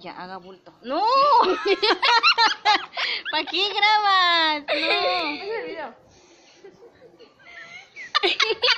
Ya, haga bulto. ¡No! ¿Para qué grabas? No. Video.